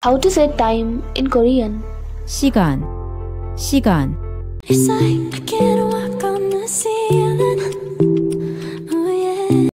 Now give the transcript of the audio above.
How to say time in Korean? 시간, 시간.